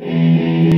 Mm-hmm.